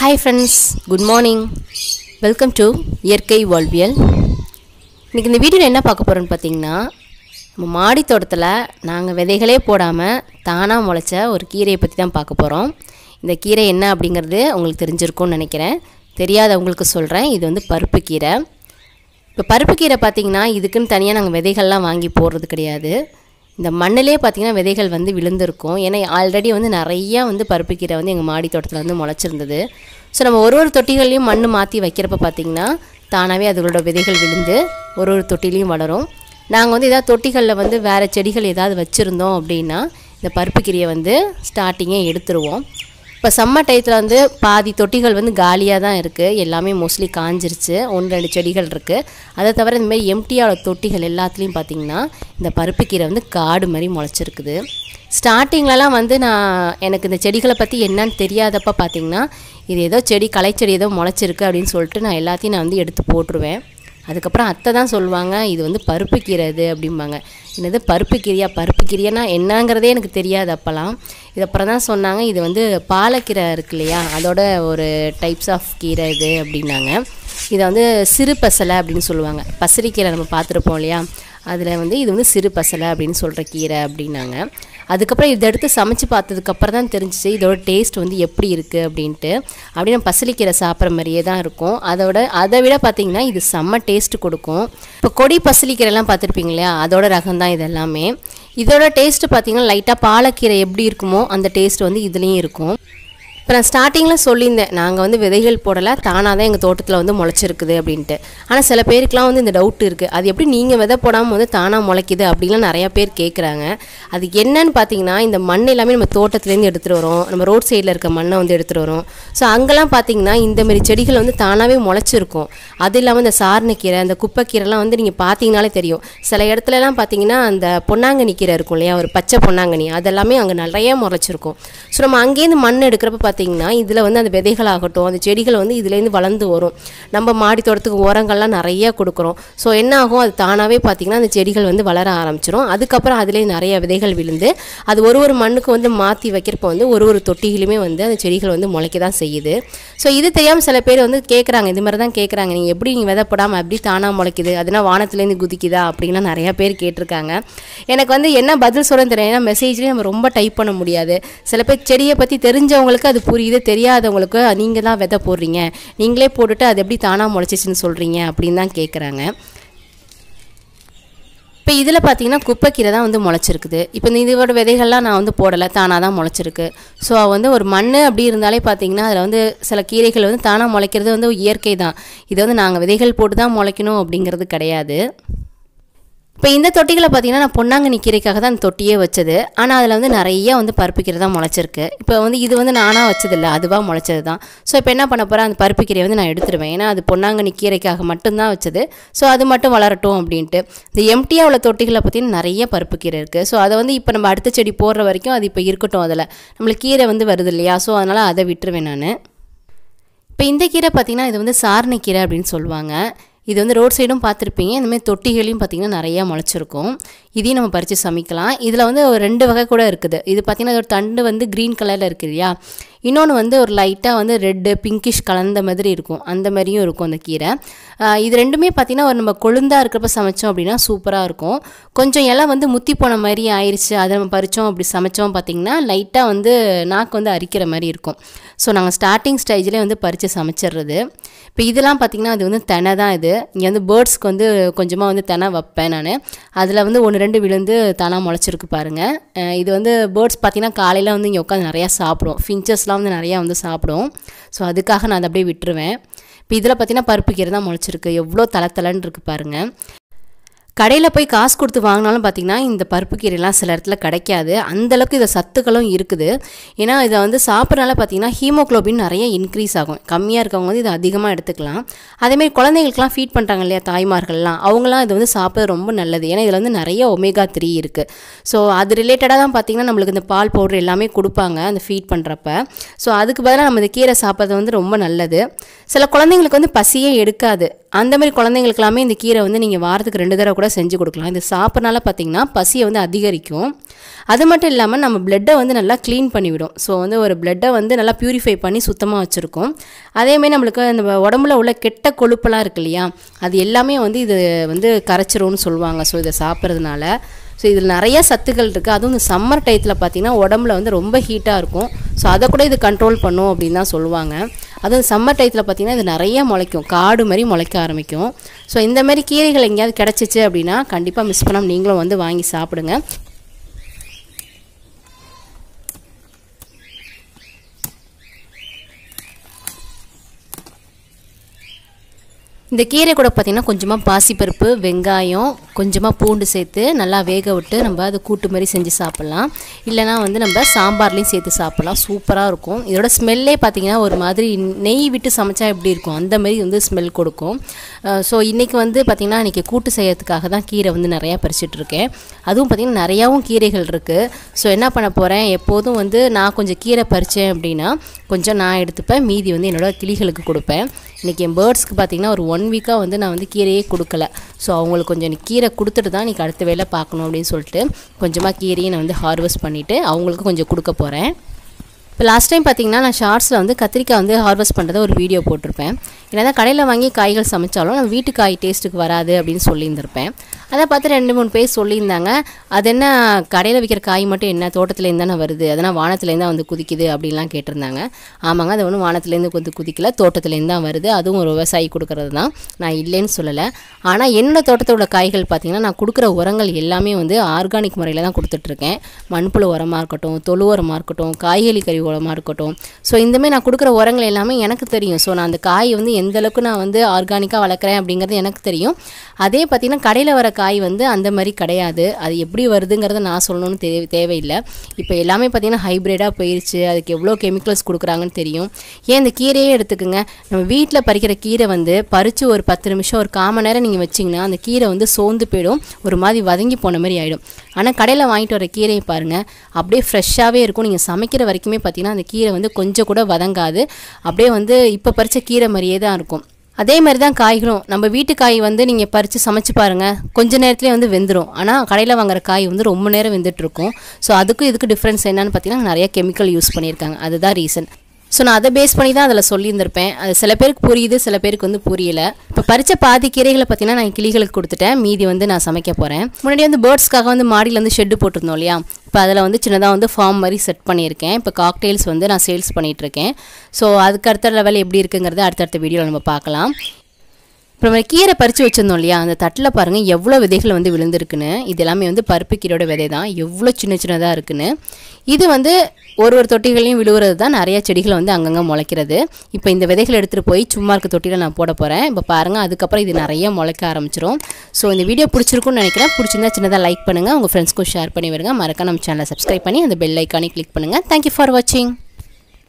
Hi friends good morning welcome to இயற்கை வாழ்வியல் இன்றைக்கி இந்த வீடியோவில் என்ன பார்க்க போகிறோன்னு பார்த்தீங்கன்னா நம்ம மாடி தோட்டத்தில் நாங்கள் விதைகளே போடாமல் தானாக முளைச்ச ஒரு கீரையை பற்றி தான் பார்க்க போகிறோம் இந்த கீரை என்ன அப்படிங்கிறது உங்களுக்கு தெரிஞ்சிருக்கும்னு நினைக்கிறேன். தெரியாதவங்களுக்கு சொல்கிறேன் இது வந்து பருப்பு கீரை. இப்போ பருப்பு கீரை பார்த்திங்கன்னா இதுக்குன்னு தனியாக நாங்கள் விதைகள்லாம் வாங்கி போடுறது கிடையாது. இந்த மண்ணிலே பார்த்திங்கன்னா விதைகள் வந்து விழுந்திருக்கும். ஏன்னா ஆல்ரெடி வந்து நிறையா வந்து பருப்பு கீரை வந்து எங்கள் மாடி தோட்டத்தில் வந்து முளைச்சிருந்தது. ஸோ நம்ம ஒரு ஒரு தொட்டிகள்லையும் மண் மாற்றி வைக்கிறப்ப பார்த்திங்கன்னா தானாகவே அதுகளோட விதைகள் விழுந்து ஒரு ஒரு தொட்டிலையும் வளரும். நாங்கள் வந்து ஏதாவது தொட்டிகளில் வந்து வேறு செடிகள் ஏதாவது வச்சுருந்தோம் அப்படின்னா இந்த பருப்பு கீரையை வந்து ஸ்டார்டிங்கே எடுத்துருவோம். இப்போ சம்மர் டயத்தில் வந்து பாதி தொட்டிகள் வந்து காலியாக தான் இருக்குது எல்லாமே மோஸ்ட்லி காஞ்சிருச்சு. ஒன்று ரெண்டு செடிகள் இருக்குது அதை தவிர இந்தமாரி எம்டியான தொட்டிகள் எல்லாத்துலேயும் பார்த்திங்கன்னா இந்த பருப்புக்கீரை வந்து காடு மாதிரி முளைச்சிருக்குது. ஸ்டார்டிங்லலாம் வந்து நான் எனக்கு இந்த செடிகளை பற்றி என்னன்னு தெரியாதப்ப பார்த்திங்கன்னா இது ஏதோ செடி களைச்செடி ஏதோ முளைச்சிருக்கு அப்படின்னு சொல்லிட்டு நான் எல்லாத்தையும் நான் வந்து எடுத்து போட்டுருவேன். அதுக்கப்புறம் அத்தை தான் சொல்லுவாங்க இது வந்து பருப்பு கீரை இது அப்படிம்பாங்க. என்னது பருப்பு கீரையா பருப்பு கீரைனா என்னங்கிறதே எனக்கு தெரியாது அப்போல்லாம் இது அப்புறம் தான் சொன்னாங்க இது வந்து பாலக்கீரை இருக்கு இல்லையா அதோட ஒரு டைப்ஸ் ஆஃப் கீரை இது அப்படின்னாங்க. இதை வந்து சிறு பசலை அப்படின்னு சொல்லுவாங்க. பசரிக்கீரை நம்ம பார்த்துருப்போம் இல்லையா அதில் வந்து இது வந்து சிறு பசலை அப்படின்னு சொல்கிற கீரை அப்படின்னாங்க. அதுக்கப்புறம் இதை எடுத்து சமைச்சு பார்த்ததுக்கப்புறம் தான் தெரிஞ்சிச்சு இதோட டேஸ்ட் வந்து எப்படி இருக்குது அப்படின்ட்டு. அப்படியே நம்ம பசலிக்கீரை சாப்பிட்ற மாதிரியே தான் இருக்கும். அதோட அதை விட பார்த்திங்கன்னா இது செம்ம டேஸ்ட் கொடுக்கும். இப்போ கொடி பசலிக்கீரைலாம் பார்த்துருப்பீங்க இல்லையா? அதோட ரகம் தான் இது எல்லாமே. இதோட டேஸ்ட்டு பார்த்திங்கன்னா லைட்டாக பாலக்கீரை எப்படி இருக்குமோ அந்த டேஸ்ட் வந்து இதுலேயும் இருக்கும். இப்போ நான் ஸ்டார்டிங்கில் சொல்லியிருந்தேன். நாங்கள் வந்து விதைகள் போடலை தானாக தான் எங்கள் தோட்டத்தில் வந்து முளைச்சிருக்குது அப்படின்ட்டு. ஆனால் சில பேருக்குலாம் வந்து இந்த டவுட் இருக்குது அது எப்படி நீங்கள் விதை போடாமல் வந்து தானாக முளைக்குது அப்படின்லாம் நிறையா பேர் கேட்குறாங்க அது என்னன்னு பார்த்தீங்கன்னா இந்த மண் எல்லாமே நம்ம தோட்டத்துலேருந்து எடுத்துகிட்டு வரோம். நம்ம ரோட் சைடில் இருக்க மண்ணை வந்து எடுத்துகிட்டு வரோம். ஸோ அங்கெல்லாம் பார்த்தீங்கன்னா இந்தமாரி செடிகள் வந்து தானாகவே முளைச்சிருக்கும். அது இல்லாமல் இந்த சாரணக்கீரை அந்த குப்பைக்கீரைலாம் வந்து நீங்கள் பார்த்தீங்கனாலே தெரியும். சில இடத்துலலாம் பார்த்தீங்கன்னா அந்த பொன்னாங்கண்ணி கீரை இருக்கும் இல்லையா? ஒரு பச்சை பொன்னாங்கண்ணி. அதெல்லாமே அங்கே நிறைய முளைச்சிருக்கும். ஸோ நம்ம அங்கேருந்து மண் எடுக்கிறப்ப பார்த்தீங்கன்னா இதில் வந்து அந்த விதைகளாகட்டும் அந்த செடிகள் வந்து இதுலேருந்து வளர்ந்து வரும். நம்ம மாடி தோட்டத்துக்கு உரங்கள்லாம் நிறையா கொடுக்குறோம். ஸோ என்ன ஆகும்? அது தானாகவே பார்த்தீங்கன்னா அந்த செடிகள் வந்து வளர ஆரம்பிச்சிடும் அதுக்கப்புறம் அதிலே நிறைய விதைகள் விழுந்து அது ஒரு ஒரு மண்ணுக்கு வந்து மாற்றி வைக்கிறப்ப வந்து ஒரு ஒரு தொட்டிகளுமே வந்து அந்த செடிகள் வந்து முளைக்க தான் செய்யுது. ஸோ இது தெரியாமல் சில பேர் வந்து கேட்குறாங்க இது மாதிரி தான் கேட்குறாங்க நீங்கள் எப்படி நீங்கள் விதை போடாமல் அப்படி தானாக முளைக்குது? அதுனா வானத்துலேருந்து குதிக்குதா? அப்படின்லாம் நிறையா பேர் கேட்டிருக்காங்க. எனக்கு வந்து என்ன பதில் சொல்ல தெரியும் ஏன்னா மெசேஜ்லேயும் நம்ம ரொம்ப டைப் பண்ண முடியாது. சில பேர் செடியை பற்றி தெரிஞ்சவங்களுக்கு அது புரியுது தெரியாதவங்களுக்கு நீங்கள் தான் விதை போடுறீங்க. நீங்களே போட்டுட்டு அது எப்படி தானாக முளைச்சிச்சின்னு சொல்கிறீங்க அப்படின்னு தான் கேட்குறாங்க இப்போ இதில் பார்த்தீங்கன்னா குப்பைக்கீரை தான் வந்து முளைச்சிருக்குது. இப்போ இந்த இதோட விதைகள்லாம் நான் வந்து போடலை தானாக தான் முளைச்சிருக்கு. ஸோ வந்து ஒரு மண் அப்படி இருந்தாலே பார்த்தீங்கன்னா அதில் வந்து சில கீரைகள் வந்து தானாக முளைக்கிறது வந்து இயற்கை தான். இதை வந்து நாங்கள் விதைகள் போட்டு தான் முளைக்கணும் அப்படிங்கிறது கிடையாது. இப்போ இந்த தொட்டிகளை பார்த்தீங்கன்னா நான் பொன்னாங்கண்ணி கீரைக்காக தான் அந்த தொட்டியே வச்சது. ஆனால் அதில் வந்து நிறைய வந்து பருப்பு கீரை தான் முளைச்சிருக்கு. இப்போ வந்து இது வந்து நானாக வச்சதில்ல அதுவாக முளைச்சது தான் ஸோ இப்போ என்ன பண்ண போகிறேன் அந்த பருப்பு கீரையை வந்து நான் எடுத்துருவேன். ஏன்னா அது பொன்னாங்கண்ணி கீரைக்காக மட்டும்தான் வச்சது. ஸோ அது மட்டும் வளரட்டும் அப்படின்ட்டு. இந்த எம்டியாக உள்ள தொட்டிகளை பார்த்தீங்கன்னா நிறைய பருப்பு கீரை இருக்குது ஸோ அதை வந்து இப்போ நம்ம அடுத்த செடி போடுற வரைக்கும் அது இப்போ இருக்கட்டும் அதில். நம்மளுக்கு கீரை வந்து வருது இல்லையா? ஸோ அதனால் அதை விட்டுருவேன் நான். இப்போ இந்த கீரை பார்த்திங்கன்னா இது வந்து சாரணக்கீரை அப்படின்னு சொல்லுவாங்க. இது வந்து ரோட் சைடும் பார்த்துருப்பீங்க. இந்தமாதிரி தொட்டிகளையும் பார்த்திங்கன்னா நிறையா முளைச்சிருக்கும். இதையும் நம்ம பறித்து சமைக்கலாம். இதில் வந்து ஒரு ரெண்டு வகை கூட இருக்குது. இது பார்த்திங்கன்னா ஒரு தண்டு வந்து க்ரீன் கலரில் இருக்குது இல்லையா? இன்னொன்று வந்து ஒரு லைட்டாக வந்து ரெட்டு பிங்கிஷ் கலந்த மாதிரி இருக்கும். அந்த மாதிரியும் இருக்கும் அந்த கீரை. இது ரெண்டுமே பார்த்திங்கன்னா ஒரு நம்ம கொழுந்தாக இருக்கிறப்ப சமைச்சோம் அப்படின்னா சூப்பராக இருக்கும். கொஞ்சம் எல்லாம் வந்து முத்தி போன மாதிரி ஆயிடுச்சு அதை நம்ம பறித்தோம் அப்படி சமைச்சோம் பார்த்திங்கன்னா லைட்டாக வந்து நாக்கு வந்து அரிக்கிற மாதிரி இருக்கும். ஸோ நாங்கள் ஸ்டார்டிங் ஸ்டேஜ்லேயே வந்து பறித்து சமைச்சிடுறது இப்போ இதெல்லாம் பார்த்திங்கன்னா அது வந்து தெனை தான் இது. இங்கே வந்து பேர்ட்ஸ்க்கு வந்து கொஞ்சமாக வந்து தெனை வைப்பேன் நான். அதில் வந்து ஒன்று ரெண்டு விழுந்து தானாக முளைச்சிருக்கு பாருங்கள் இது வந்து பேர்ட்ஸ் பார்த்திங்கன்னா காலையில் வந்து இங்கே உட்காந்து நிறையா சாப்பிடும். ஃபின்ச்சஸ்லாம் வந்து நிறையா வந்து சாப்பிடும். ஸோ அதுக்காக நான் அதை அப்படியே விட்டுருவேன். இப்போ இதில் பார்த்திங்கன்னா பருப்பு கீரை தான் முளைச்சிருக்கு. எவ்வளோ தலை தலைன்னு இருக்குது பாருங்கள் கடையில் போய் காசு கொடுத்து வாங்கினாலும் பார்த்திங்கன்னா இந்த பருப்பு கீரைலாம் சில இடத்துல கிடைக்காது. அந்தளவுக்கு இதை சத்துக்களும் இருக்குது. ஏன்னா இதை வந்து சாப்பிட்றனால பார்த்திங்கன்னா ஹீமோக்ளோபின் நிறைய இன்க்ரீஸ் ஆகும். கம்மியாக இருக்கவங்க வந்து இதை அதிகமாக எடுத்துக்கலாம். அதேமாதிரி குழந்தைங்களுக்குலாம் ஃபீட் பண்ணுறாங்க இல்லையா தாய்மார்கள்லாம். அவங்களாம் இது வந்து சாப்பிட்றது ரொம்ப நல்லது. ஏன்னா இதில் வந்து நிறைய ஒமேகா த்ரீ இருக்குது ஸோ அது ரிலேட்டடாக தான் பார்த்திங்கன்னா நம்மளுக்கு இந்த பால் பவுடர் எல்லாமே கொடுப்பாங்க அந்த ஃபீட் பண்ணுறப்ப ஸோ அதுக்கு பதிலாக நம்ம இந்த கீரை சாப்பிட்றது வந்து ரொம்ப நல்லது. சில குழந்தைங்களுக்கு வந்து பசியே எடுக்காது. அந்த மாதிரி குழந்தைங்களுக்கெல்லாமே இந்த கீரை வந்து நீங்கள் வாரத்துக்கு ரெண்டு தடவை கூட செஞ்சு கொடுக்கலாம். இது சாப்பிட்றனால பார்த்திங்கன்னா பசியை வந்து அதிகரிக்கும். அது மட்டும் இல்லாமல் நம்ம பிளட்டை வந்து நல்லா க்ளீன் பண்ணிவிடும் ஸோ வந்து ஒரு பிளட்டை வந்து நல்லா ப்யூரிஃபை பண்ணி சுத்தமாக வச்சுருக்கோம். அதேமாதிரி நம்மளுக்கு அந்த உடம்புல உள்ள கெட்ட கொழுப்பெல்லாம் இருக்கு இல்லையா? அது எல்லாமே வந்து இது வந்து கரைச்சிரும்னு சொல்லுவாங்க. ஸோ இதை சாப்பிட்றதுனால. ஸோ இதில் நிறைய சத்துக்கள் இருக்குது அதுவும் இந்த சம்மர் டயத்தில் பார்த்திங்கன்னா உடம்புல வந்து ரொம்ப ஹீட்டாக இருக்கும். ஸோ அதை கூட இது கண்ட்ரோல் பண்ணும் அப்படின்னு தான் சொல்லுவாங்க. அதுவும் சம்மர் டயத்தில் பார்த்திங்கன்னா இது நிறைய முளைக்கும். காடு மாதிரி முளைக்க ஆரம்பிக்கும். ஸோ இந்த மாதிரி கீரைகள் எங்கேயாவது கிடச்சிச்சு அப்படின்னா கண்டிப்பாக மிஸ் பண்ணாமல் நீங்களும் வந்து வாங்கி சாப்பிடுங்க. இந்த கீரை கூட பார்த்திங்கன்னா கொஞ்சமாக பாசிப்பருப்பு வெங்காயம் கொஞ்சமாக பூண்டு சேர்த்து நல்லா வேக விட்டு நம்ம அது கூட்டு மாதிரி செஞ்சு சாப்பிட்லாம். இல்லைனா வந்து நம்ம சாம்பார்லேயும் சேர்த்து சாப்பிட்லாம். சூப்பராக இருக்கும். இதோட ஸ்மெல்லே பார்த்திங்கன்னா ஒரு மாதிரி நெய் விட்டு சமைச்சா எப்படி இருக்கும்? அந்த மாதிரி வந்து ஸ்மெல் கொடுக்கும். ஸோ இன்றைக்கி வந்து பார்த்திங்கன்னா இன்றைக்கி கூட்டு செய்யறதுக்காக தான் கீரை வந்து நிறையா பறிச்சிட்ருக்கேன் அதுவும் பார்த்திங்கன்னா நிறையாவும் கீரைகள் இருக்குது ஸோ என்ன பண்ண போகிறேன் எப்போதும் வந்து நான் கொஞ்சம் கீரை பறித்தேன் அப்படின்னா கொஞ்சம் நான் எடுத்துப்பேன். மீதி வந்து என்னோடய கிளிகளுக்கு கொடுப்பேன். இன்றைக்கி என் பேர்ட்ஸ்க்கு பார்த்திங்கன்னா ஒரு ஒன் வீக்காக வந்து நான் வந்து கீரையே கொடுக்கல. ஸோ அவங்களுக்கு கொஞ்சம் கீரை கொடுத்துட்டு தான் இன்றைக்கி அடுத்த வேலை பார்க்கணும் அப்படின்னு சொல்லிட்டு கொஞ்சமாக கீரையை நான் வந்து ஹார்வெஸ்ட் பண்ணிவிட்டு அவங்களுக்கு கொஞ்சம் கொடுக்க போகிறேன் இப்போ லாஸ்ட் டைம் பார்த்தீங்கன்னா நான் ஷார்ட்ஸில் வந்து கத்திரிக்காய் வந்து ஹார்வெஸ்ட் பண்ணுறத ஒரு வீடியோ போட்டிருப்பேன். ஏன்னா கடையில் வாங்கி காய்கள் சமைச்சாலும் நான் வீட்டு காய் டேஸ்ட்டுக்கு வராது அப்படின்னு சொல்லியிருந்திருப்பேன். அதை பார்த்து ரெண்டு மூணு பேர் சொல்லியிருந்தாங்க. அது என்ன கடையில் விற்கிற காய் மட்டும் என்ன தோட்டத்துலேருந்து தானே வருது? அதனால் வானத்துலேருந்து தான் வந்து குதிக்குது அப்படின்லாம் கேட்டிருந்தாங்க. ஆமாங்க அது ஒன்றும் வானத்துலேருந்து வந்து குதிக்கல தோட்டத்துலேருந்து தான் வருது. அதுவும் ஒரு விவசாயி கொடுக்குறது தான். நான் இல்லைன்னு சொல்லலை. ஆனால் என்னோடய தோட்டத்தோட காய்கள் பார்த்திங்கன்னா நான் கொடுக்குற உரங்கள் எல்லாமே வந்து ஆர்கானிக் முறையில் தான் கொடுத்துட்ருக்கேன். மண்புழு உரமாக இருக்கட்டும் தொழு உரமாக இருக்கட்டும் காய்கறி கறி உரமாக இருக்கட்டும். ஸோ இந்தமாதிரி நான் கொடுக்குற உரங்கள் எல்லாமே எனக்கு தெரியும். ஸோ நான் அந்த காய் வந்து எந்தளவுக்கு நான் வந்து ஆர்கானிக்காக வளர்க்குறேன் அப்படிங்கிறது எனக்கு தெரியும். அதே பார்த்திங்கன்னா கடையில் வர காய் வந்து அந்த மாதிரி கிடையாது. அது எப்படி வருதுங்கிறத நான் சொல்லணும்னு தேவை தேவையில்லை. இப்போ எல்லாமே பார்த்திங்கன்னா ஹைப்ரிடாக போயிடுச்சு அதுக்கு எவ்வளோ கெமிக்கல்ஸ் கொடுக்குறாங்கன்னு தெரியும். ஏன் இந்த கீரையே எடுத்துக்கோங்க? நம்ம வீட்டில் பறிக்கிற கீரை வந்து பறித்து ஒரு பத்து நிமிஷம் ஒரு காமன் நேரம் நீங்கள் வச்சிங்கன்னா அந்த கீரை வந்து சோர்ந்து போயிடும். ஒரு மாதிரி வதங்கி போன மாதிரி ஆகிடும் ஆனால் கடையில் வாங்கிட்டு வர கீரையை பாருங்கள் அப்படியே ஃப்ரெஷ்ஷாகவே இருக்கும். நீங்கள் சமைக்கிற வரைக்குமே பார்த்திங்கன்னா அந்த கீரை வந்து கொஞ்சம் கூட வதங்காது. அப்படியே வந்து இப்போ பறித்த கீரை மாதிரியே தான் இருக்கும். அதே மாதிரி தான் காய்களும். நம்ம வீட்டு காய் வந்து நீங்கள் பறித்து சமைச்சு பாருங்கள் கொஞ்ச நேரத்துலேயே வந்து வெந்துடும் ஆனால் கடையில் வாங்குற காய் வந்து ரொம்ப நேரம் வெந்துட்டுருக்கும் ஸோ அதுக்கும் இதுக்கு டிஃப்ரென்ஸ் என்னன்னு பார்த்தீங்கன்னா நிறைய கெமிக்கல் யூஸ் பண்ணியிருக்காங்க. அதுதான் ரீசன் ஸோ நான் அதை பேஸ் பண்ணி தான் அதில் சொல்லியிருந்திருப்பேன். அது சில பேருக்கு புரியுது சில பேருக்கு வந்து புரியலை. இப்போ பறித்த பாதி கீரைகளை பார்த்தீங்கன்னா நான் கிளிகளுக்கு கொடுத்துட்டேன். மீதி வந்து நான் சமைக்க போகிறேன் முன்னாடி வந்து பேர்ட்ஸ்க்காக வந்து மாடியில் வந்து ஷெட்டு போட்டிருந்தோம் இல்லையா? இப்போ அதில் வந்து சின்னதாக வந்து ஃபார்ம் மாதிரி செட் பண்ணியிருக்கேன். இப்போ காக்டெயில்ஸ் வந்து நான் சேல்ஸ் பண்ணிகிட்ருக்கேன் ஸோ அதுக்கு அடுத்த லெவல் எப்படி இருக்குங்கிறத அடுத்தடுத்த வீடியோவில் நம்ம பார்க்கலாம். இப்போ நம்ம கீரை பறித்து வச்சுருந்தோம் இல்லையா? அந்த தட்டில் பாருங்கள் எவ்வளோ விதைகள் வந்து விழுந்திருக்குன்னு. இது எல்லாமே வந்து பருப்பு கீரோட விதை தான் எவ்வளோ சின்ன சின்னதாக இருக்குன்னு. இது வந்து ஒரு ஒரு தொட்டிகளையும் விழுவுறது தான். நிறைய செடிகளை வந்து அங்கங்கே முளைக்கிறது. இப்போ இந்த விதைகள் எடுத்துகிட்டு போய் சும்மா இருக்க தொட்டியில் நான் போட போகிறேன் இப்போ பாருங்கள் அதுக்கப்புறம் இது நிறைய முளைக்க ஆரம்பிச்சிரும். ஸோ இந்த வீடியோ பிடிச்சிருக்குன்னு நினைக்கிறேன். பிடிச்சிருந்தா சின்னதாக லைக் பண்ணுங்கள் உங்கள் ஃப்ரெண்ட்ஸ்க்கும் ஷேர் பண்ணி வருங்க மறக்காம நம்ம சேனலை சப்ஸ்கிரைப் பண்ணி அந்த பெல் ஐக்கானே கிளிக் பண்ணுங்கள் தேங்க்யூ ஃபார் வாட்சிங்